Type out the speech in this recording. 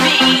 Pushing